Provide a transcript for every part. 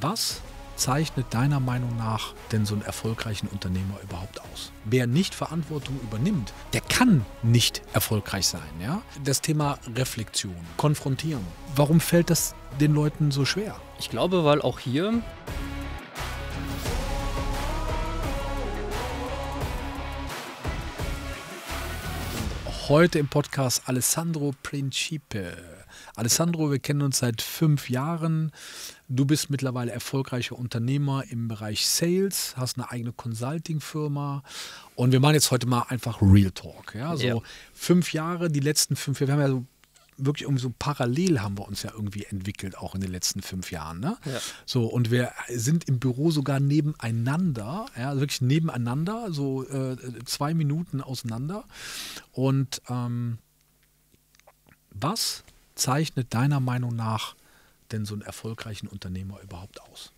Was zeichnet deiner Meinung nach denn so einen erfolgreichen Unternehmer überhaupt aus? Wer nicht Verantwortung übernimmt, der kann nicht erfolgreich sein. Ja? Das Thema Reflexion, konfrontieren. Warum fällt das den Leuten so schwer? Ich glaube, weil auch hier Heute im Podcast Alessandro Principe. Alessandro, wir kennen uns seit fünf Jahren. Du bist mittlerweile erfolgreicher Unternehmer im Bereich Sales, hast eine eigene Consulting-Firma und wir machen jetzt heute mal einfach Real Talk. Ja, so ja. fünf Jahre, die letzten fünf Jahre, wir haben ja so wirklich irgendwie so parallel haben wir uns ja irgendwie entwickelt, auch in den letzten fünf Jahren. Ne? Ja. So, und wir sind im Büro sogar nebeneinander, ja, also wirklich nebeneinander, so äh, zwei Minuten auseinander. Und ähm, was zeichnet deiner Meinung nach denn so einen erfolgreichen Unternehmer überhaupt aus?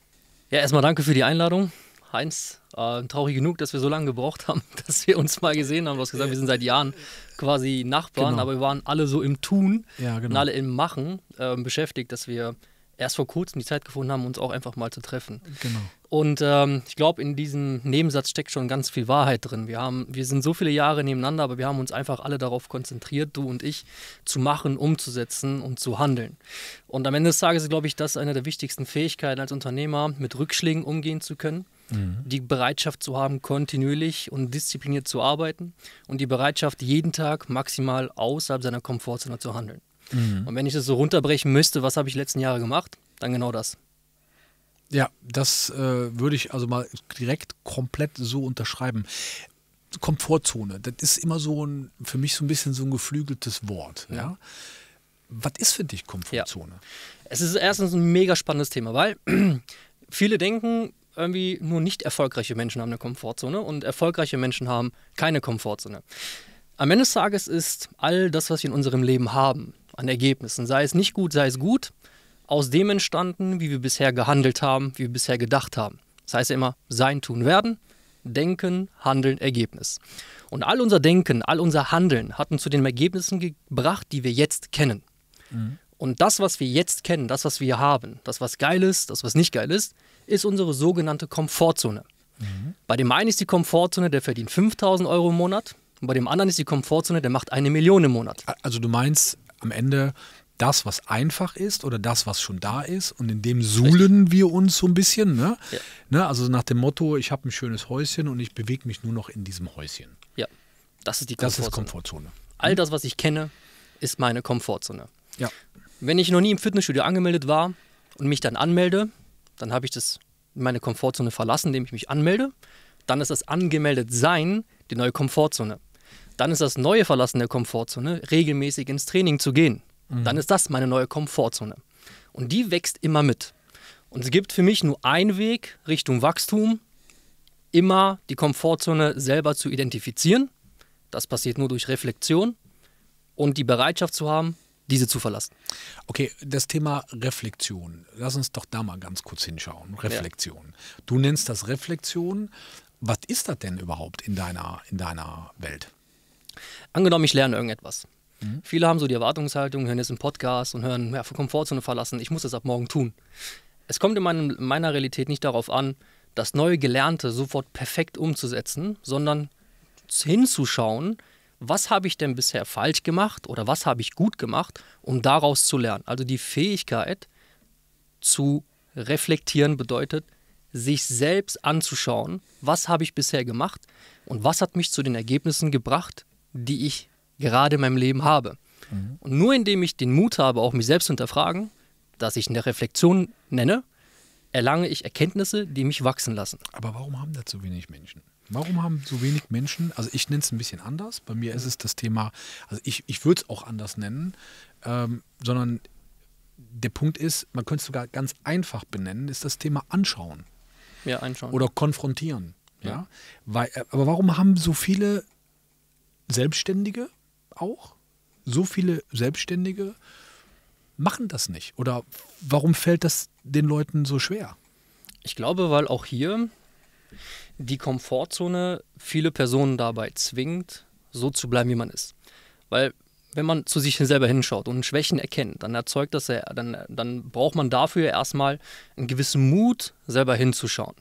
Ja, erstmal danke für die Einladung. Heinz, äh, traurig genug, dass wir so lange gebraucht haben, dass wir uns mal gesehen haben. Du hast gesagt, wir sind seit Jahren quasi Nachbarn, genau. aber wir waren alle so im Tun ja, genau. und alle im Machen äh, beschäftigt, dass wir erst vor kurzem die Zeit gefunden haben, uns auch einfach mal zu treffen. Genau. Und ähm, ich glaube, in diesem Nebensatz steckt schon ganz viel Wahrheit drin. Wir, haben, wir sind so viele Jahre nebeneinander, aber wir haben uns einfach alle darauf konzentriert, du und ich, zu machen, umzusetzen und zu handeln. Und am Ende des Tages ist, glaube ich, das eine der wichtigsten Fähigkeiten als Unternehmer, mit Rückschlägen umgehen zu können. Mhm. Die Bereitschaft zu haben, kontinuierlich und diszipliniert zu arbeiten und die Bereitschaft, jeden Tag maximal außerhalb seiner Komfortzone zu handeln. Mhm. Und wenn ich das so runterbrechen müsste, was habe ich letzten Jahre gemacht? Dann genau das. Ja, das äh, würde ich also mal direkt komplett so unterschreiben. Komfortzone, das ist immer so ein, für mich so ein bisschen so ein geflügeltes Wort. Ja. ja? Was ist für dich Komfortzone? Ja. Es ist erstens ein mega spannendes Thema, weil viele denken, irgendwie nur nicht erfolgreiche Menschen haben eine Komfortzone und erfolgreiche Menschen haben keine Komfortzone. Am Ende des Tages ist all das, was wir in unserem Leben haben, an Ergebnissen, sei es nicht gut, sei es gut, aus dem entstanden, wie wir bisher gehandelt haben, wie wir bisher gedacht haben. Das heißt ja immer sein, tun, werden, denken, handeln, Ergebnis. Und all unser Denken, all unser Handeln hat uns zu den Ergebnissen gebracht, die wir jetzt kennen. Mhm. Und das, was wir jetzt kennen, das, was wir haben, das, was geil ist, das, was nicht geil ist, ist unsere sogenannte Komfortzone. Mhm. Bei dem einen ist die Komfortzone, der verdient 5000 Euro im Monat. Und bei dem anderen ist die Komfortzone, der macht eine Million im Monat. Also du meinst, am Ende das, was einfach ist oder das, was schon da ist. Und in dem suhlen Richtig. wir uns so ein bisschen. Ne? Ja. Ne? Also nach dem Motto, ich habe ein schönes Häuschen und ich bewege mich nur noch in diesem Häuschen. Ja, das ist die Komfortzone. Das ist Komfortzone. All das, was ich kenne, ist meine Komfortzone. Ja. Wenn ich noch nie im Fitnessstudio angemeldet war und mich dann anmelde, dann habe ich das meine Komfortzone verlassen, indem ich mich anmelde. Dann ist das angemeldet sein die neue Komfortzone. Dann ist das neue Verlassen der Komfortzone, regelmäßig ins Training zu gehen. Mhm. Dann ist das meine neue Komfortzone. Und die wächst immer mit. Und es gibt für mich nur einen Weg Richtung Wachstum, immer die Komfortzone selber zu identifizieren. Das passiert nur durch Reflexion und die Bereitschaft zu haben, diese zu verlassen. Okay, das Thema Reflexion. Lass uns doch da mal ganz kurz hinschauen. Reflexion. Ja. Du nennst das Reflexion. Was ist das denn überhaupt in deiner, in deiner Welt? Angenommen, ich lerne irgendetwas. Mhm. Viele haben so die Erwartungshaltung, hören jetzt einen Podcast und hören, ja, für Komfortzone verlassen, ich muss das ab morgen tun. Es kommt in, meinem, in meiner Realität nicht darauf an, das neue Gelernte sofort perfekt umzusetzen, sondern hinzuschauen, was habe ich denn bisher falsch gemacht oder was habe ich gut gemacht, um daraus zu lernen. Also die Fähigkeit zu reflektieren bedeutet, sich selbst anzuschauen, was habe ich bisher gemacht und was hat mich zu den Ergebnissen gebracht, die ich gerade in meinem Leben habe. Mhm. Und nur indem ich den Mut habe, auch mich selbst zu hinterfragen, dass ich eine Reflexion nenne, erlange ich Erkenntnisse, die mich wachsen lassen. Aber warum haben da so wenig Menschen? Warum haben so wenig Menschen, also ich nenne es ein bisschen anders, bei mir ist es das Thema, also ich, ich würde es auch anders nennen, ähm, sondern der Punkt ist, man könnte es sogar ganz einfach benennen, ist das Thema anschauen. Ja, anschauen. Oder konfrontieren. Ja. ja? Weil, äh, aber warum haben so viele Selbstständige auch, so viele Selbstständige machen das nicht? Oder warum fällt das den Leuten so schwer? Ich glaube, weil auch hier die Komfortzone viele Personen dabei zwingt, so zu bleiben, wie man ist. Weil wenn man zu sich selber hinschaut und Schwächen erkennt, dann erzeugt das ja, dann, dann braucht man dafür erstmal einen gewissen Mut, selber hinzuschauen.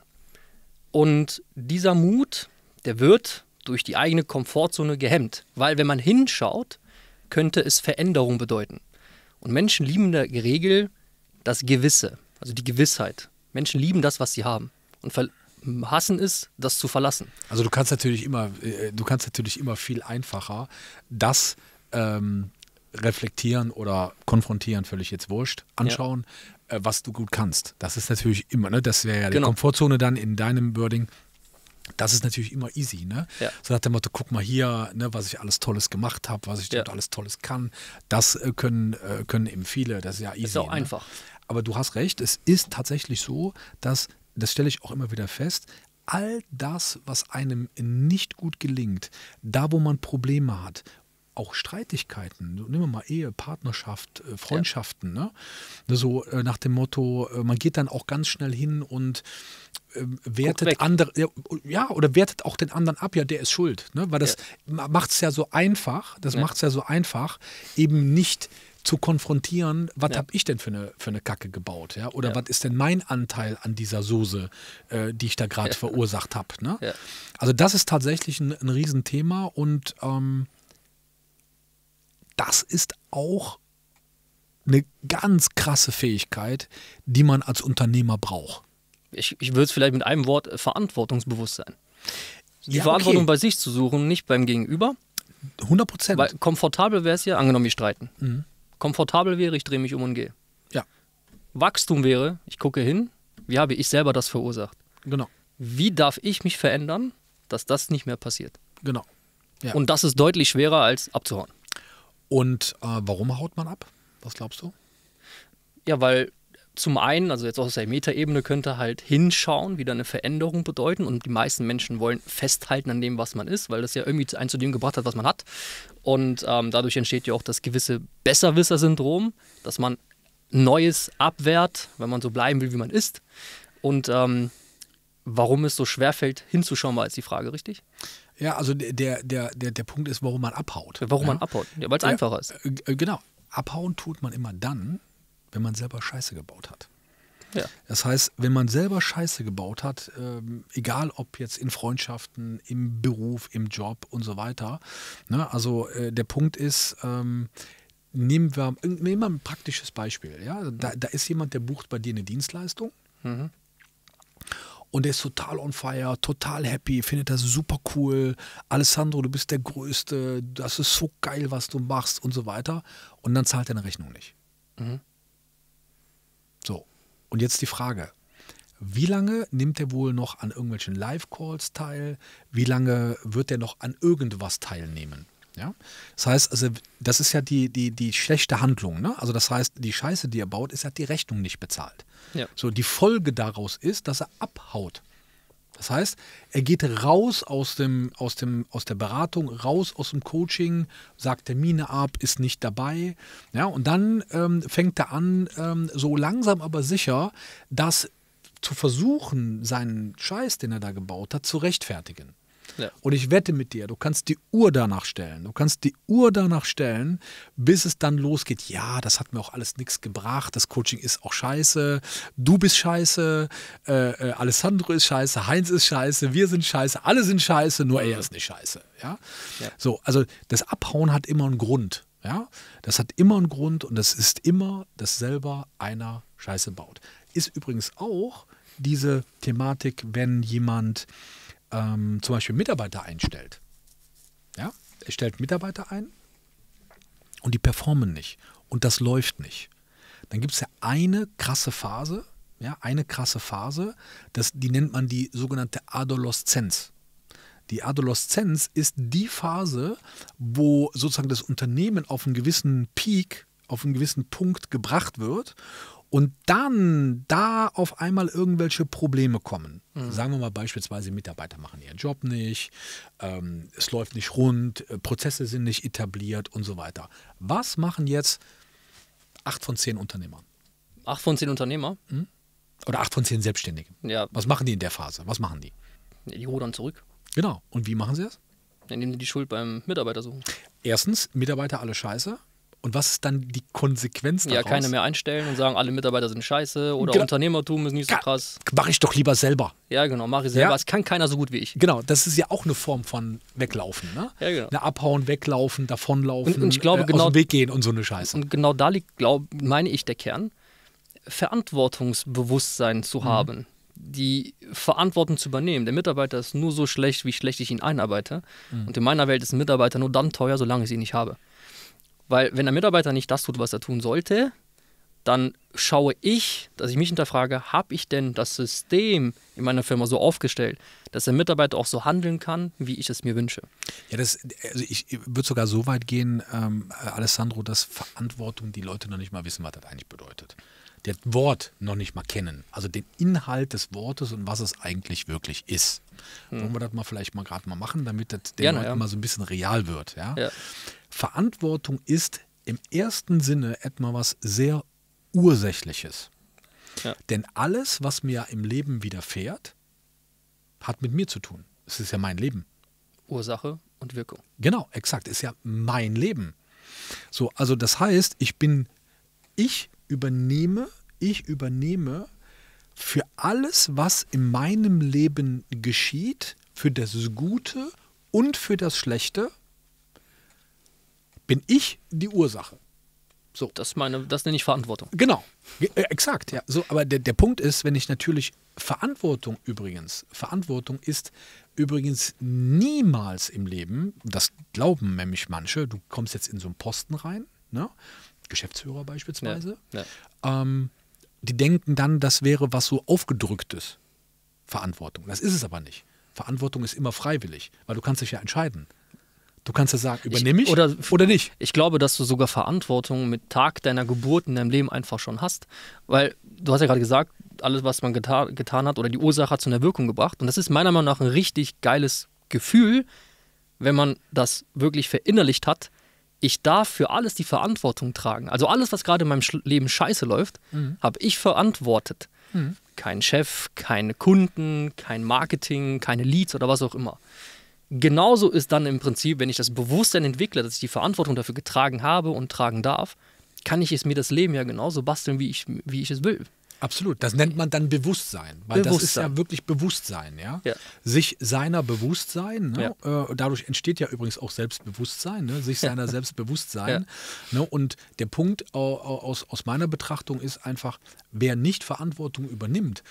Und dieser Mut, der wird durch die eigene Komfortzone gehemmt, weil wenn man hinschaut, könnte es Veränderung bedeuten. Und Menschen lieben in der Regel das Gewisse, also die Gewissheit. Menschen lieben das, was sie haben und hassen es, das zu verlassen. Also du kannst natürlich immer, äh, du kannst natürlich immer viel einfacher das ähm, reflektieren oder konfrontieren, völlig jetzt wurscht, anschauen, ja. äh, was du gut kannst. Das ist natürlich immer, ne? Das wäre ja die genau. Komfortzone dann in deinem Wording. Das ist natürlich immer easy, ne? Ja. So nach dem Motto, guck mal hier, ne, was ich alles Tolles gemacht habe, was ich ja. dort alles Tolles kann. Das äh, können, äh, können eben viele, das ist ja easy. Ist auch ne? einfach. Aber du hast recht, es ist tatsächlich so, dass, das stelle ich auch immer wieder fest, all das, was einem nicht gut gelingt, da wo man Probleme hat, auch Streitigkeiten, nehmen wir mal Ehe, Partnerschaft, äh, Freundschaften, ja. ne? so äh, nach dem Motto, äh, man geht dann auch ganz schnell hin und äh, wertet andere, ja, oder wertet auch den anderen ab, ja, der ist schuld, ne? weil das ja. macht es ja so einfach, das ja. macht es ja so einfach, eben nicht zu konfrontieren, was ja. habe ich denn für eine, für eine Kacke gebaut, ja? Oder ja. was ist denn mein Anteil an dieser Soße, äh, die ich da gerade ja. verursacht habe. Ne? Also das ist tatsächlich ein, ein Riesenthema und ähm, das ist auch eine ganz krasse Fähigkeit, die man als Unternehmer braucht. Ich, ich würde es vielleicht mit einem Wort äh, Verantwortungsbewusstsein. Die ja, Verantwortung okay. bei sich zu suchen, nicht beim Gegenüber. 100 Prozent. Weil komfortabel wäre es ja, angenommen, wir streiten. Mhm. Komfortabel wäre, ich drehe mich um und gehe. Ja. Wachstum wäre, ich gucke hin, wie habe ich selber das verursacht? Genau. Wie darf ich mich verändern, dass das nicht mehr passiert? Genau. Ja. Und das ist deutlich schwerer als abzuhauen. Und äh, warum haut man ab? Was glaubst du? Ja, weil zum einen, also jetzt aus der Metaebene könnte halt hinschauen, wieder eine Veränderung bedeuten und die meisten Menschen wollen festhalten an dem, was man ist, weil das ja irgendwie einen zu dem gebracht hat, was man hat. Und ähm, dadurch entsteht ja auch das gewisse Besserwisser-Syndrom, dass man Neues abwehrt, wenn man so bleiben will, wie man ist. Und ähm, warum es so schwerfällt, hinzuschauen, war jetzt die Frage, richtig? Ja, also der, der, der, der Punkt ist, warum man abhaut. Warum ja? man abhaut? Ja, weil es ja, einfacher ist. Äh, genau. Abhauen tut man immer dann, wenn man selber Scheiße gebaut hat. Ja. Das heißt, wenn man selber Scheiße gebaut hat, ähm, egal ob jetzt in Freundschaften, im Beruf, im Job und so weiter, ne, also äh, der Punkt ist, ähm, nehmen wir nehmen wir ein praktisches Beispiel. Ja? Da, da, ist jemand, der bucht bei dir eine Dienstleistung. Mhm und der ist total on fire, total happy, findet das super cool. Alessandro, du bist der Größte, das ist so geil, was du machst und so weiter. Und dann zahlt er eine Rechnung nicht. Mhm. So, und jetzt die Frage. Wie lange nimmt er wohl noch an irgendwelchen Live-Calls teil? Wie lange wird er noch an irgendwas teilnehmen? Ja? Das heißt, also, das ist ja die, die, die schlechte Handlung. Ne? Also, das heißt, die Scheiße, die er baut, ist, er hat die Rechnung nicht bezahlt. Ja. So, die Folge daraus ist, dass er abhaut. Das heißt, er geht raus aus, dem, aus, dem, aus der Beratung, raus aus dem Coaching, sagt Termine ab, ist nicht dabei. Ja, und dann ähm, fängt er an, ähm, so langsam aber sicher, das zu versuchen, seinen Scheiß, den er da gebaut hat, zu rechtfertigen. Ja. Und ich wette mit dir, du kannst die Uhr danach stellen. Du kannst die Uhr danach stellen, bis es dann losgeht. Ja, das hat mir auch alles nichts gebracht. Das Coaching ist auch scheiße. Du bist scheiße. Äh, äh, Alessandro ist scheiße. Heinz ist scheiße. Wir sind scheiße. Alle sind scheiße. Nur er ist nicht scheiße. Ja? ja. So, also das Abhauen hat immer einen Grund. Ja, das hat immer einen Grund und das ist immer, dass selber einer Scheiße baut. Ist übrigens auch diese Thematik, wenn jemand ähm, zum Beispiel Mitarbeiter einstellt. Ja, er stellt Mitarbeiter ein und die performen nicht und das läuft nicht. Dann gibt es ja eine krasse Phase, ja, eine krasse Phase, das, die nennt man die sogenannte Adoleszenz. Die Adoleszenz ist die Phase, wo sozusagen das Unternehmen auf einen gewissen Peak, auf einen gewissen Punkt gebracht wird und dann da auf einmal irgendwelche Probleme kommen. Mhm. Sagen wir mal beispielsweise, Mitarbeiter machen ihren Job nicht, ähm, es läuft nicht rund, äh, Prozesse sind nicht etabliert und so weiter. Was machen jetzt acht von zehn Unternehmern? Acht von zehn Unternehmer? Mhm. Oder acht von zehn Selbstständigen. Ja. Was machen die in der Phase? Was machen die? Die rudern zurück. Genau. Und wie machen sie das? Indem sie die Schuld beim Mitarbeiter suchen. erstens, Mitarbeiter alle scheiße. Und was ist dann die Konsequenz daraus? Ja, keine mehr einstellen und sagen, alle Mitarbeiter sind scheiße oder genau. Unternehmertum ist nicht so krass. Mache ich doch lieber selber. Ja, genau, mache ich selber. Es kann keiner so gut wie ich. Genau, das ist ja auch eine Form von Weglaufen. Ne? Ja, genau. Eine abhauen, weglaufen, davonlaufen, und, und ich glaube, äh, genau, aus dem Weg gehen und so eine Scheiße. Und genau da liegt, glaub, meine ich, der Kern. Verantwortungsbewusstsein zu mhm. haben die Verantwortung zu übernehmen. Der Mitarbeiter ist nur so schlecht, wie schlecht ich ihn einarbeite. Mhm. Und in meiner Welt ist ein Mitarbeiter nur dann teuer, solange ich ihn nicht habe. Weil wenn der Mitarbeiter nicht das tut, was er tun sollte, dann schaue ich, dass ich mich hinterfrage, habe ich denn das System in meiner Firma so aufgestellt, dass der Mitarbeiter auch so handeln kann, wie ich es mir wünsche? Ja, das, also ich würde sogar so weit gehen, ähm, Alessandro, dass Verantwortung die Leute noch nicht mal wissen, was das eigentlich bedeutet. Das Wort noch nicht mal kennen, also den Inhalt des Wortes und was es eigentlich wirklich ist. Hm. Wollen wir das mal vielleicht mal gerade mal machen, damit das den Leuten ja. mal so ein bisschen real wird. Ja? ja? Verantwortung ist im ersten Sinne etwas sehr Ursächliches. Ja. Denn alles, was mir im Leben widerfährt, hat mit mir zu tun. Es ist ja mein Leben. Ursache und Wirkung. Genau, exakt. Ist ja mein Leben. So, also das heißt, ich bin, ich übernehme, ich übernehme für alles, was in meinem Leben geschieht, für das Gute und für das Schlechte, bin ich die Ursache. So. Das, meine, das nenne ich Verantwortung. Genau, äh, exakt, ja. So, aber der, der Punkt ist, wenn ich natürlich Verantwortung übrigens, Verantwortung ist übrigens niemals im Leben, das glauben nämlich manche, du kommst jetzt in so einen Posten rein, ne? Geschäftsführer beispielsweise, ja, ja. Ähm, die denken dann, das wäre was so aufgedrücktes. Verantwortung. Das ist es aber nicht. Verantwortung ist immer freiwillig, weil du kannst dich ja entscheiden. Du kannst ja sagen, übernehme ich, ich oder, oder nicht. Ich glaube, dass du sogar Verantwortung mit Tag deiner Geburt in deinem Leben einfach schon hast. Weil du hast ja gerade gesagt, alles, was man geta getan hat oder die Ursache hat zu einer Wirkung gebracht. Und das ist meiner Meinung nach ein richtig geiles Gefühl, wenn man das wirklich verinnerlicht hat. Ich darf für alles die Verantwortung tragen. Also alles, was gerade in meinem Leben scheiße läuft, mhm. habe ich verantwortet. Mhm. Kein Chef, keine Kunden, kein Marketing, keine Leads oder was auch immer. Genauso ist dann im Prinzip, wenn ich das Bewusstsein entwickle, dass ich die Verantwortung dafür getragen habe und tragen darf, kann ich es mir das Leben ja genauso basteln, wie ich, wie ich es will. Absolut. Das nennt man dann Bewusstsein, weil Bewusstsein. das ist ja wirklich Bewusstsein, ja. ja. Sich seiner Bewusstsein, ne? ja. äh, dadurch entsteht ja übrigens auch Selbstbewusstsein, ne? sich seiner Selbstbewusstsein. Ja. Ne? Und der Punkt aus, aus meiner Betrachtung ist einfach, wer nicht Verantwortung übernimmt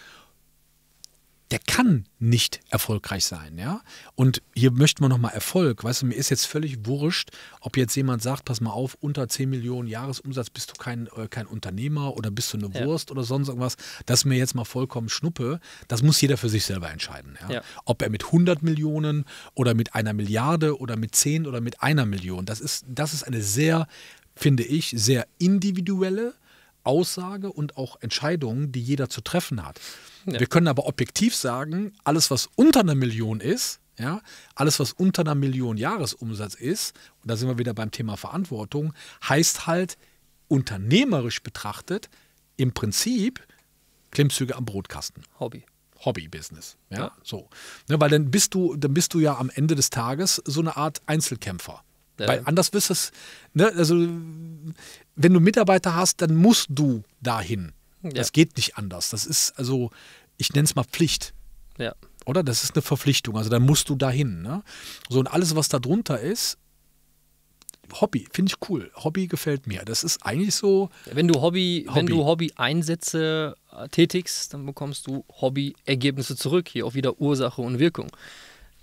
der kann nicht erfolgreich sein, ja. Und hier möchten wir nochmal Erfolg. Weißt du, mir ist jetzt völlig wurscht, ob jetzt jemand sagt, pass mal auf, unter 10 Millionen Jahresumsatz bist du kein, äh, kein Unternehmer oder bist du eine ja. Wurst oder sonst irgendwas. Das ist mir jetzt mal vollkommen Schnuppe. Das muss jeder für sich selber entscheiden. Ja? ja? Ob er mit 100 Millionen oder mit einer Milliarde oder mit 10 oder mit einer Million. Das ist, das ist eine sehr, finde ich, sehr individuelle Aussage und auch Entscheidung, die jeder zu treffen hat. Ja. Wir können aber objektiv sagen, alles, was unter einer Million ist, ja, alles, was unter einer Million Jahresumsatz ist, und da sind wir wieder beim Thema Verantwortung, heißt halt unternehmerisch betrachtet im Prinzip Klimmzüge am Brotkasten. Hobby. Hobby-Business. Ja, ja, so. Ne, weil dann bist du, dann bist du ja am Ende des Tages so eine Art Einzelkämpfer. Ja. Weil anders wirst es, ne, also wenn du Mitarbeiter hast, dann musst du dahin. Ja. Das geht nicht anders. Das ist also, ich nenne es mal Pflicht. Ja. Oder? Das ist eine Verpflichtung. Also dann musst du dahin. Ne? So, und alles, was da drunter ist, Hobby, finde ich cool. Hobby gefällt mir. Das ist eigentlich so. Wenn du Hobby, Hobby. wenn du Hobby-Einsätze äh, tätigst, dann bekommst du Hobby-Ergebnisse zurück. Hier auch wieder Ursache und Wirkung.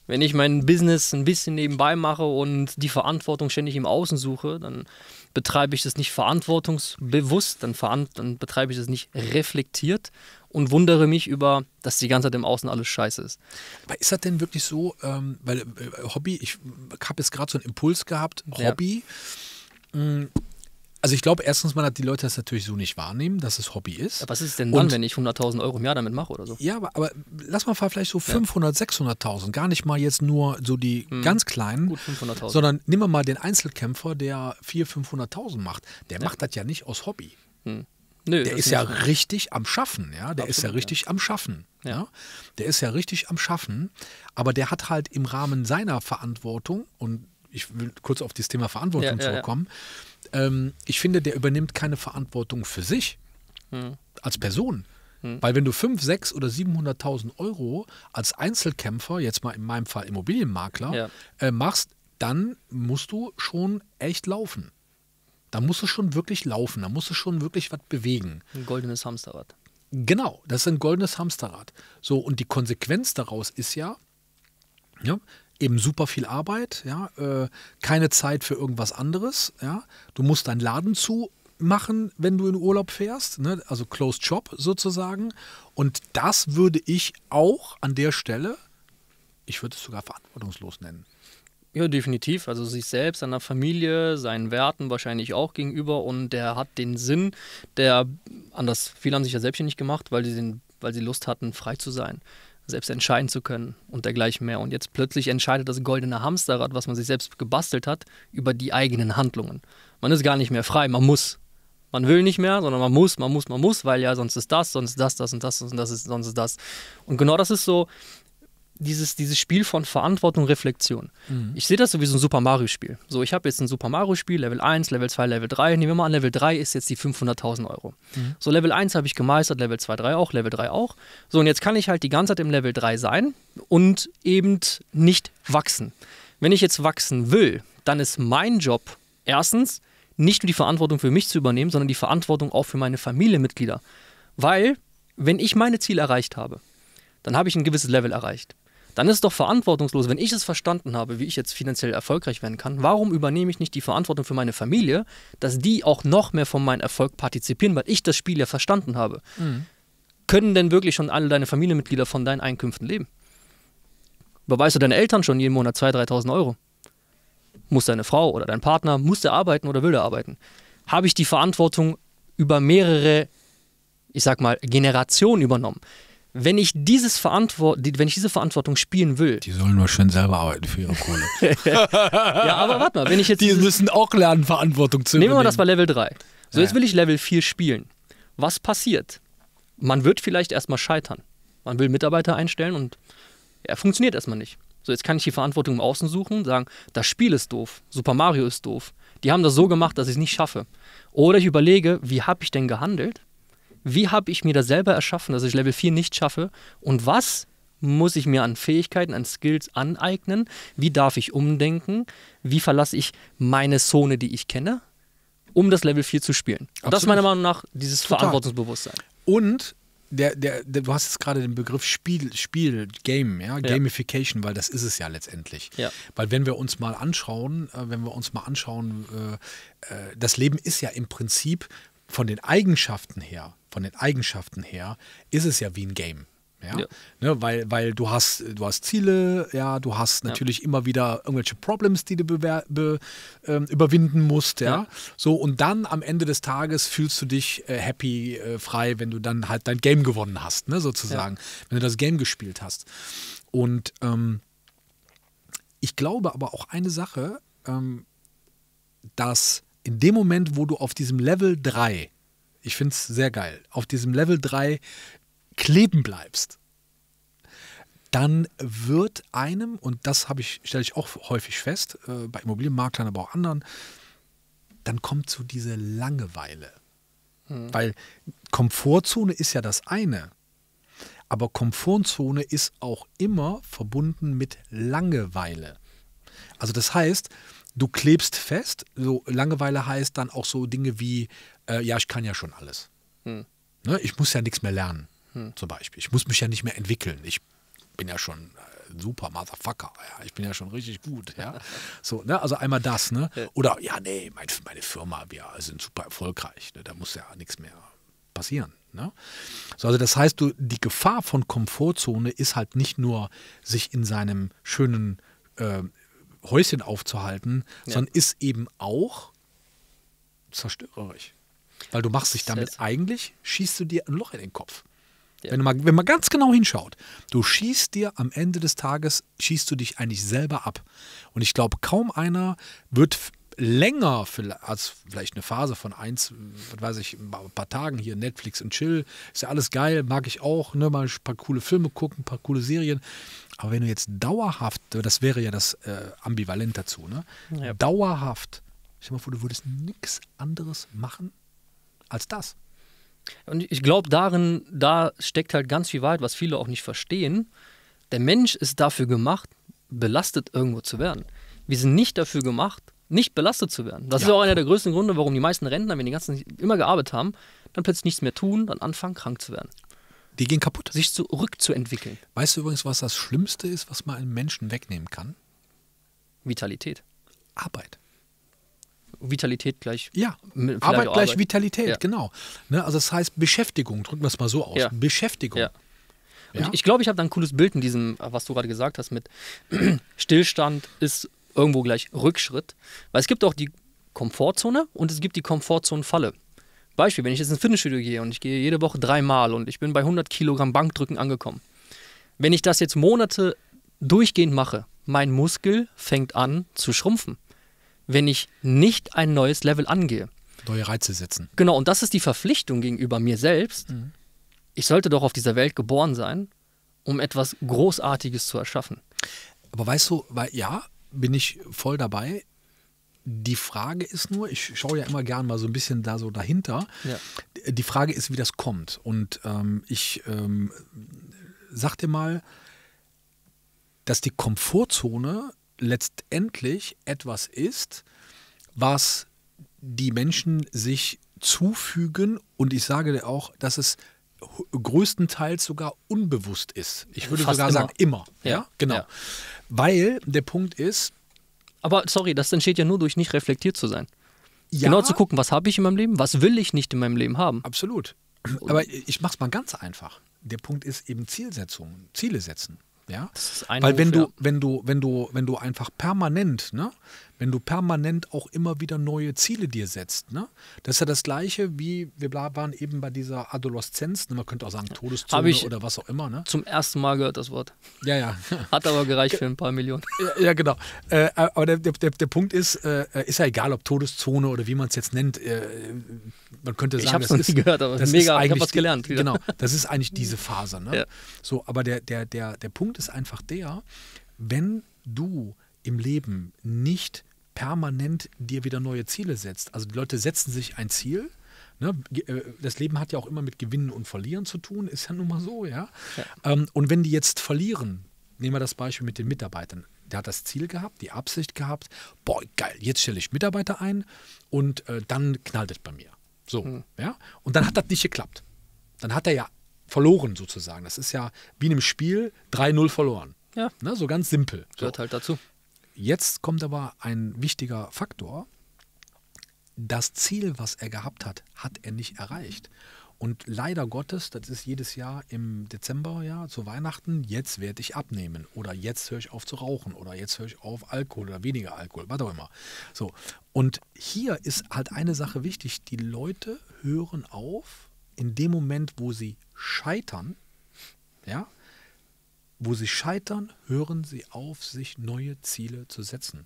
Wenn ich mein Business ein bisschen nebenbei mache und die Verantwortung ständig im Außen suche, dann betreibe ich das nicht verantwortungsbewusst, dann, veran dann betreibe ich das nicht reflektiert und wundere mich über, dass die ganze Zeit im Außen alles scheiße ist. Aber ist das denn wirklich so, ähm, weil äh, Hobby, ich habe jetzt gerade so einen Impuls gehabt, Hobby, ja. mh, also ich glaube, erstens mal, dass die Leute das natürlich so nicht wahrnehmen, dass es Hobby ist. Ja, was ist denn dann, Und, wenn ich 100.000 Euro im Jahr damit mache oder so? Ja, aber, aber lass mal vielleicht so 500, ja. 600.000. Gar nicht mal jetzt nur so die hm. ganz kleinen. Gut, 500.000. Sondern wir mal den Einzelkämpfer, der 400.000, 500.000 macht. Der ja. macht das ja nicht aus Hobby. Hm. Nö, der ist ja richtig am Schaffen, ja. Der Absolut, ist ja richtig ja. am Schaffen. Ja. ja. Der ist ja richtig am Schaffen, aber der hat halt im Rahmen seiner Verantwortung und ich will kurz auf das Thema Verantwortung ja, zurückkommen. Ja, ähm, ich finde, der übernimmt keine Verantwortung für sich hm. als Person. Hm. Weil wenn du 5, 6 oder 700.000 Euro als Einzelkämpfer, jetzt mal in meinem Fall Immobilienmakler, äh, machst, dann musst du schon echt laufen. Da musst du schon wirklich laufen, da musst du schon wirklich was bewegen. Ein goldenes Hamsterrad. Genau, das ist ein goldenes Hamsterrad. So, und die Konsequenz daraus ist ja, ja eben super viel Arbeit, ja, äh, keine Zeit für irgendwas anderes, ja. Du musst deinen Laden zumachen, wenn du in Urlaub fährst, ne? also Closed Shop sozusagen. Und das würde ich auch an der Stelle, ich würde es sogar verantwortungslos nennen. Ja, definitiv. Also sich selbst, seiner Familie, seinen Werten wahrscheinlich auch gegenüber und der hat den Sinn, der anders, viele haben sich ja selbstständig gemacht, weil sie, den, weil sie Lust hatten, frei zu sein, selbst entscheiden zu können und dergleichen mehr. Und jetzt plötzlich entscheidet das goldene Hamsterrad, was man sich selbst gebastelt hat, über die eigenen Handlungen. Man ist gar nicht mehr frei, man muss. Man will nicht mehr, sondern man muss, man muss, man muss, weil ja sonst ist das, sonst ist das, das und das und das ist, sonst ist das. Und genau das ist so, dieses, dieses Spiel von Verantwortung, Reflexion. Mhm. Ich sehe das so wie so ein Super Mario-Spiel. So, ich habe jetzt ein Super Mario-Spiel, Level 1, Level 2, Level 3. Nehmen wir mal an, Level 3 ist jetzt die 500.000 Euro. Mhm. So, Level 1 habe ich gemeistert, Level 2, 3 auch, Level 3 auch. So, und jetzt kann ich halt die ganze Zeit im Level 3 sein und eben nicht wachsen. Wenn ich jetzt wachsen will, dann ist mein Job erstens nicht nur die Verantwortung für mich zu übernehmen, sondern die Verantwortung auch für meine Familienmitglieder. Weil, wenn ich meine Ziele erreicht habe, dann habe ich ein gewisses Level erreicht dann ist es doch verantwortungslos, wenn ich es verstanden habe, wie ich jetzt finanziell erfolgreich werden kann, warum übernehme ich nicht die Verantwortung für meine Familie, dass die auch noch mehr von meinem Erfolg partizipieren, weil ich das Spiel ja verstanden habe. Mhm. Können denn wirklich schon alle deine Familienmitglieder von deinen Einkünften leben? Überweist du deine Eltern schon jeden Monat 2.000, 3.000 Euro? Muss deine Frau oder dein Partner, muss der arbeiten oder will der arbeiten? Habe ich die Verantwortung über mehrere, ich sag mal, Generationen übernommen? Wenn ich dieses Verantwort wenn ich diese Verantwortung spielen will. Die sollen nur schön selber arbeiten für ihre Kohle. ja, aber warte mal, wenn ich jetzt. Die müssen auch lernen, Verantwortung zu nehmen. Nehmen wir mal, das war Level 3. So, jetzt will ich Level 4 spielen. Was passiert? Man wird vielleicht erstmal scheitern. Man will Mitarbeiter einstellen und er funktioniert erstmal nicht. So, jetzt kann ich die Verantwortung im Außen suchen, sagen, das Spiel ist doof, Super Mario ist doof. Die haben das so gemacht, dass ich es nicht schaffe. Oder ich überlege, wie habe ich denn gehandelt? Wie habe ich mir das selber erschaffen, dass ich Level 4 nicht schaffe und was muss ich mir an Fähigkeiten, an Skills aneignen? Wie darf ich umdenken? Wie verlasse ich meine Zone, die ich kenne, um das Level 4 zu spielen? Und das ist meiner Meinung nach dieses Total. Verantwortungsbewusstsein. Und der, der, der, du hast jetzt gerade den Begriff Spiel, Spiel Game, ja, Gamification, weil das ist es ja letztendlich. Ja. Weil wenn wir uns mal anschauen, äh, wenn wir uns mal anschauen, äh, äh, das Leben ist ja im Prinzip von den Eigenschaften her von den Eigenschaften her, ist es ja wie ein Game. Ja? ja. Ne, weil, weil du hast, du hast Ziele, ja, du hast natürlich ja. immer wieder irgendwelche Problems, die du be, äh, überwinden musst, ja? ja? So, und dann am Ende des Tages fühlst du dich äh, happy, äh, frei, wenn du dann halt dein Game gewonnen hast, ne, sozusagen, wenn du das Game gespielt hast. Und ähm, ich glaube aber auch eine Sache, ähm, dass in dem Moment, wo du auf diesem Level 3 ich finde es sehr geil, auf diesem Level 3 kleben bleibst, dann wird einem, und das habe ich, stelle ich auch häufig fest, äh, bei Immobilienmaklern, aber auch anderen, dann kommt so diese Langeweile. Mhm. Weil Komfortzone ist ja das eine. Aber Komfortzone ist auch immer verbunden mit Langeweile. Also das heißt, du klebst fest. So Langeweile heißt dann auch so Dinge wie, äh, ja, ich kann ja schon alles. Hm. Ne, ich muss ja nichts mehr lernen, hm. zum Beispiel. Ich muss mich ja nicht mehr entwickeln. Ich bin ja schon äh, super Motherfucker. Ja, ich bin ja schon richtig gut. Ja, so, ne, also einmal das, ne? Oder ja, nee, mein, meine Firma, wir sind super erfolgreich. Ne? Da muss ja nichts mehr passieren. Ne? So, also das heißt, du, die Gefahr von Komfortzone ist halt nicht nur, sich in seinem schönen äh, Häuschen aufzuhalten, ja. sondern ist eben auch zerstörerisch. Weil du machst dich damit eigentlich, schießt du dir ein Loch in den Kopf. Ja. Wenn, man, wenn man ganz genau hinschaut, du schießt dir am Ende des Tages, schießt du dich eigentlich selber ab. Und ich glaube, kaum einer wird länger als vielleicht eine Phase von eins, was weiß ich, ein paar Tagen hier Netflix und Chill, ist ja alles geil, mag ich auch, ne, mal ein paar coole Filme gucken, ein paar coole Serien. Aber wenn du jetzt dauerhaft, das wäre ja das äh, Ambivalent dazu, ne? Ja. Dauerhaft, stell dir mal vor, du würdest nichts anderes machen als das. Und ich glaube, darin, da steckt halt ganz viel Wahrheit, was viele auch nicht verstehen. Der Mensch ist dafür gemacht, belastet irgendwo zu werden. Wir sind nicht dafür gemacht, nicht belastet zu werden. Das ja. ist auch einer der größten Gründe, warum die meisten Rentner, wenn die ganzen immer gearbeitet haben, dann plötzlich nichts mehr tun, dann anfangen, krank zu werden. Die gehen kaputt. Sich zurückzuentwickeln. Weißt du übrigens, was das Schlimmste ist, was man einem Menschen wegnehmen kann? Vitalität. Arbeit. Vitalität gleich. Ja, Arbeit gleich Arbeit. Vitalität, ja. genau. Ne, also das heißt Beschäftigung, drücken wir es mal so aus. Ja. Beschäftigung. Ja. Und ich glaube, ich habe da ein cooles Bild in diesem, was du gerade gesagt hast, mit Stillstand ist irgendwo gleich Rückschritt. Weil es gibt auch die Komfortzone und es gibt die Komfortzone-Falle. Beispiel, wenn ich jetzt ins Fitnessstudio gehe und ich gehe jede Woche dreimal und ich bin bei 100 Kilogramm Bankdrücken angekommen. Wenn ich das jetzt Monate durchgehend mache, mein Muskel fängt an zu schrumpfen. Wenn ich nicht ein neues Level angehe. Neue Reize setzen. Genau, und das ist die Verpflichtung gegenüber mir selbst. Mhm. Ich sollte doch auf dieser Welt geboren sein, um etwas Großartiges zu erschaffen. Aber weißt du, weil ja, bin ich voll dabei. Die Frage ist nur, ich schaue ja immer gern mal so ein bisschen da so dahinter. Ja. Die Frage ist, wie das kommt. Und ähm, ich ähm, sag dir mal, dass die Komfortzone letztendlich etwas ist, was die Menschen sich zufügen. Und ich sage dir auch, dass es größtenteils sogar unbewusst ist. Ich würde Fast sogar immer. sagen, immer. Ja, ja? genau. Ja. Weil der Punkt ist. Aber sorry, das entsteht ja nur durch nicht reflektiert zu sein. Ja, genau zu gucken, was habe ich in meinem Leben, was will ich nicht in meinem Leben haben. Absolut. Aber ich mache es mal ganz einfach. Der Punkt ist eben Zielsetzungen, Ziele setzen. Ja? Weil wenn du, wenn du, wenn du, wenn du einfach permanent, ne, wenn du permanent auch immer wieder neue Ziele dir setzt. Ne? Das ist ja das Gleiche, wie wir waren eben bei dieser Adoleszenz, ne? man könnte auch sagen Todeszone oder was auch immer. Ne? Zum ersten Mal gehört das Wort. Ja, ja. Hat aber gereicht für ein paar Millionen. Ja, ja genau. Äh, aber der, der, der Punkt ist, äh, ist ja egal, ob Todeszone oder wie man es jetzt nennt. Äh, man könnte sagen, ich habe es nie gehört, aber das mega, ich habe was gelernt. Wieder. Genau, das ist eigentlich diese Phase. Ne? Ja. So, aber der, der, der, der Punkt ist einfach der, wenn du im Leben nicht permanent dir wieder neue Ziele setzt. Also die Leute setzen sich ein Ziel. Ne? Äh, das Leben hat ja auch immer mit Gewinnen und Verlieren zu tun, ist ja nun mal so, ja. ja. Ähm, und wenn die jetzt verlieren, nehmen wir das Beispiel mit den Mitarbeitern. Der hat das Ziel gehabt, die Absicht gehabt, boah, geil, jetzt stelle ich Mitarbeiter ein und äh, dann knallt es bei mir. So, mhm. ja. Und dann hat das nicht geklappt. Dann hat er ja verloren sozusagen. Das ist ja wie in einem Spiel 3-0 verloren. Ja. Ne, so ganz simpel. Gehört so. halt dazu. Jetzt kommt aber ein wichtiger Faktor. Das Ziel, was er gehabt hat, hat er nicht erreicht. Und leider Gottes, das ist jedes Jahr im Dezember, ja, zu Weihnachten, jetzt werde ich abnehmen oder jetzt höre ich auf zu rauchen oder jetzt höre ich auf Alkohol oder weniger Alkohol, was auch immer. So. Und hier ist halt eine Sache wichtig, die Leute hören auf in dem Moment, wo sie scheitern, ja, wo sie scheitern, hören sie auf, sich neue Ziele zu setzen.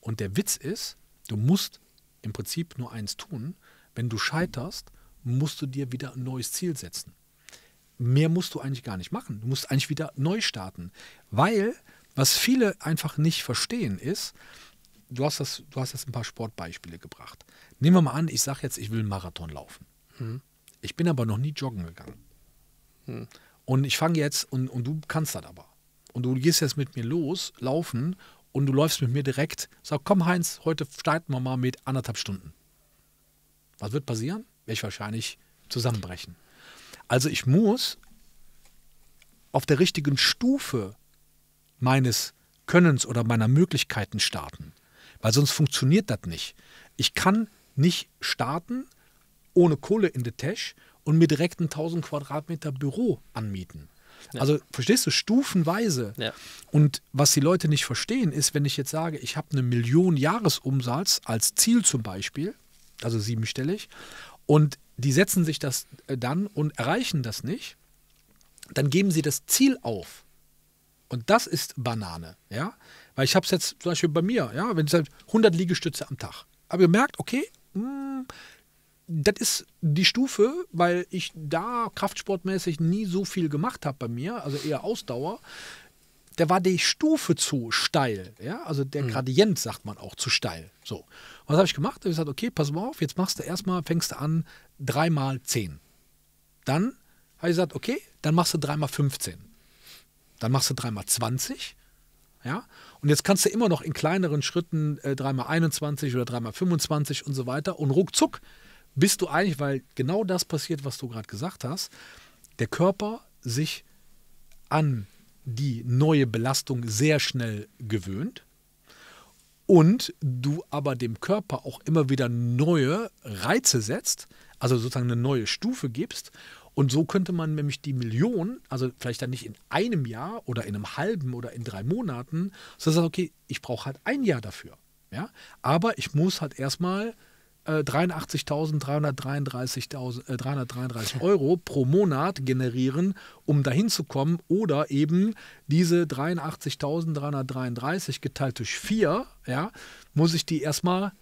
Und der Witz ist, du musst im Prinzip nur eins tun. Wenn du scheiterst, musst du dir wieder ein neues Ziel setzen. Mehr musst du eigentlich gar nicht machen. Du musst eigentlich wieder neu starten. Weil, was viele einfach nicht verstehen, ist, du hast, das, du hast jetzt ein paar Sportbeispiele gebracht. Nehmen wir mal an, ich sage jetzt, ich will einen Marathon laufen. Hm. Ich bin aber noch nie joggen gegangen. Hm. Und ich fange jetzt, und, und du kannst das aber. Und du gehst jetzt mit mir los, laufen, und du läufst mit mir direkt. Sag, komm Heinz, heute starten wir mal mit anderthalb Stunden. Was wird passieren? Werde ich wahrscheinlich zusammenbrechen. Also ich muss auf der richtigen Stufe meines Könnens oder meiner Möglichkeiten starten. Weil sonst funktioniert das nicht. Ich kann nicht starten ohne Kohle in der Tasche und mir direkt ein 1000 Quadratmeter Büro anmieten. Ja. Also verstehst du, stufenweise. Ja. Und was die Leute nicht verstehen, ist, wenn ich jetzt sage, ich habe eine Million Jahresumsatz als Ziel zum Beispiel, also siebenstellig, und die setzen sich das äh, dann und erreichen das nicht, dann geben sie das Ziel auf. Und das ist Banane, ja? Weil ich habe es jetzt zum Beispiel bei mir, ja, wenn ich sage 100 Liegestütze am Tag. Aber gemerkt, okay, mh, hm, das ist die Stufe, weil ich da kraftsportmäßig nie so viel gemacht habe bei mir, also eher Ausdauer. Der war die Stufe zu steil, ja, also der mhm. Gradient sagt man auch zu steil. So. Und was habe ich gemacht? Ich habe gesagt, okay, pass mal auf, jetzt machst du erstmal, fängst du an, dreimal zehn. Dann habe ich gesagt, okay, dann machst du dreimal 15. Dann machst du dreimal 20. Ja? Und jetzt kannst du immer noch in kleineren Schritten äh, dreimal 21 oder dreimal 25 und so weiter. Und ruckzuck bist du eigentlich, weil genau das passiert, was du gerade gesagt hast, der Körper sich an die neue Belastung sehr schnell gewöhnt und du aber dem Körper auch immer wieder neue Reize setzt, also sozusagen eine neue Stufe gibst. Und so könnte man nämlich die Million, also vielleicht dann nicht in einem Jahr oder in einem halben oder in drei Monaten, sondern sagt, okay, ich brauche halt ein Jahr dafür. Ja? Aber ich muss halt erstmal 83.333 äh, Euro pro Monat generieren, um dahin zu kommen. Oder eben diese 83.333 geteilt durch 4, ja, muss ich die erstmal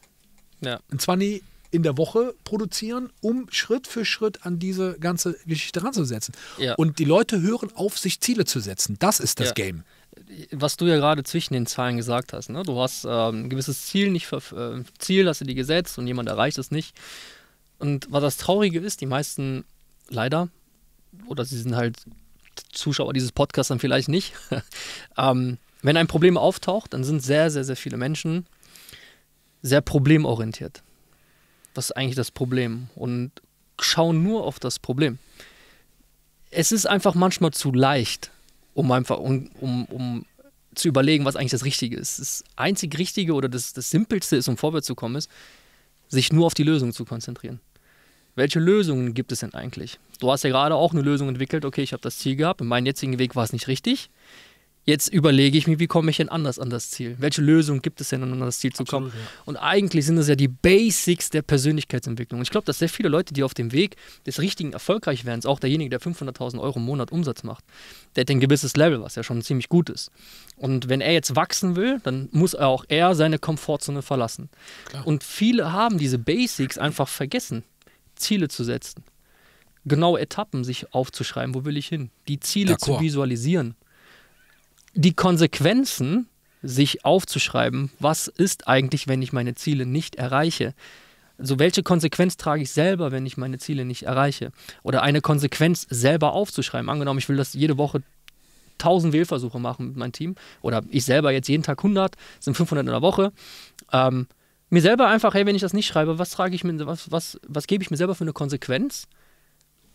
ja. in 20 in der Woche produzieren, um Schritt für Schritt an diese ganze Geschichte ranzusetzen. Ja. Und die Leute hören auf, sich Ziele zu setzen. Das ist das ja. Game was du ja gerade zwischen den Zahlen gesagt hast, ne? du hast ähm, ein gewisses Ziel nicht äh, Ziel hast du dir gesetzt und jemand erreicht es nicht. Und was das Traurige ist, die meisten leider, oder sie sind halt Zuschauer dieses Podcasts dann vielleicht nicht, ähm, wenn ein Problem auftaucht, dann sind sehr, sehr, sehr viele Menschen sehr problemorientiert. Das ist eigentlich das Problem und schauen nur auf das Problem. Es ist einfach manchmal zu leicht, um einfach, um, um, um zu überlegen, was eigentlich das Richtige ist. Das einzig Richtige oder das, das Simpelste ist, um vorwärts zu kommen, ist, sich nur auf die Lösung zu konzentrieren. Welche Lösungen gibt es denn eigentlich? Du hast ja gerade auch eine Lösung entwickelt, okay, ich habe das Ziel gehabt, in meinem jetzigen Weg war es nicht richtig. Jetzt überlege ich mir, wie komme ich denn anders an das Ziel? Welche Lösung gibt es denn, um an das Ziel zu kommen? ja. Und eigentlich sind das ja die Basics der Persönlichkeitsentwicklung. Und ich glaube, dass sehr viele Leute, die auf dem Weg des richtigen Erfolgreichwerdens, auch derjenige, der 500.000 Euro im Monat Umsatz macht, der hat ein gewisses Level, was ja schon ziemlich gut ist. Und wenn er jetzt wachsen will, dann muss er auch er seine Komfortzone verlassen. Klar. Und viele haben diese Basics einfach vergessen, Ziele zu setzen. Genaue Etappen sich aufzuschreiben, wo will ich hin? Die Ziele zu visualisieren die Konsequenzen sich aufzuschreiben, was ist eigentlich, wenn ich meine Ziele nicht erreiche. Also welche Konsequenz trage ich selber, wenn ich meine Ziele nicht erreiche? Oder eine Konsequenz selber aufzuschreiben. Angenommen, ich will das jede Woche 1000 Wählversuche machen mit meinem Team oder ich selber jetzt jeden Tag 100, sind 500 in der Woche. Ähm, mir selber einfach, hey, wenn ich das nicht schreibe, was trage ich mir, was, was, was gebe ich mir selber für eine Konsequenz?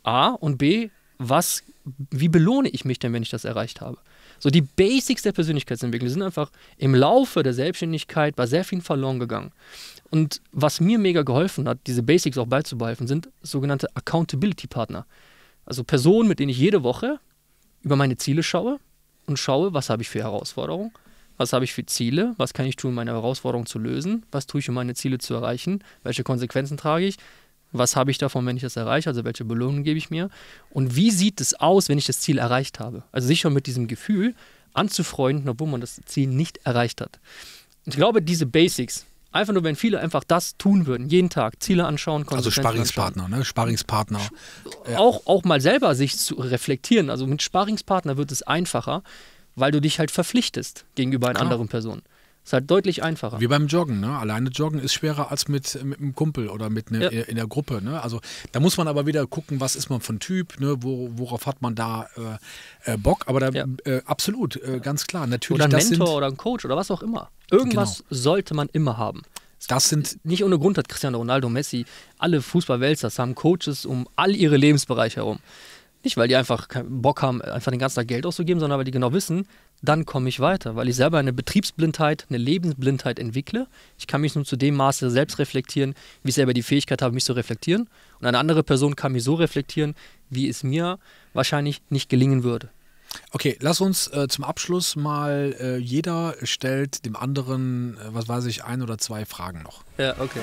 A und B, was, wie belohne ich mich denn, wenn ich das erreicht habe? So die Basics der Persönlichkeitsentwicklung sind einfach im Laufe der Selbstständigkeit bei sehr vielen verloren gegangen. Und was mir mega geholfen hat, diese Basics auch beizubehalten, sind sogenannte Accountability-Partner. Also Personen, mit denen ich jede Woche über meine Ziele schaue und schaue, was habe ich für Herausforderungen, was habe ich für Ziele, was kann ich tun, um meine Herausforderungen zu lösen, was tue ich, um meine Ziele zu erreichen, welche Konsequenzen trage ich, was habe ich davon, wenn ich das erreiche? Also welche Belohnung gebe ich mir? Und wie sieht es aus, wenn ich das Ziel erreicht habe? Also sich schon mit diesem Gefühl anzufreunden, obwohl man das Ziel nicht erreicht hat. Ich glaube, diese Basics, einfach nur, wenn viele einfach das tun würden, jeden Tag Ziele anschauen, Also Sparingspartner, ne? Sparingspartner. Auch, auch mal selber sich zu reflektieren. Also mit Sparingspartner wird es einfacher, weil du dich halt verpflichtest gegenüber einer anderen Person. Ist halt deutlich einfacher. Wie beim Joggen, ne? Alleine joggen ist schwerer als mit, mit einem Kumpel oder mit ne, ja. in der Gruppe, ne? Also da muss man aber wieder gucken, was ist man von Typ, ne? Wo, worauf hat man da äh, äh, Bock? Aber da ja. äh, absolut, äh, ganz klar. Natürlich, oder ein Mentor oder ein Coach oder was auch immer. Irgendwas genau. sollte man immer haben. Das sind nicht ohne Grund hat Cristiano Ronaldo, Messi, alle Fußballwelters haben Coaches um all ihre Lebensbereiche herum. Nicht, weil die einfach Bock haben, einfach den ganzen Tag Geld auszugeben, sondern weil die genau wissen, dann komme ich weiter, weil ich selber eine Betriebsblindheit, eine Lebensblindheit entwickle. Ich kann mich nur zu dem Maße selbst reflektieren, wie ich selber die Fähigkeit habe, mich zu reflektieren. Und eine andere Person kann mich so reflektieren, wie es mir wahrscheinlich nicht gelingen würde. Okay, lass uns äh, zum Abschluss mal, äh, jeder stellt dem anderen, äh, was weiß ich, ein oder zwei Fragen noch. Ja, okay.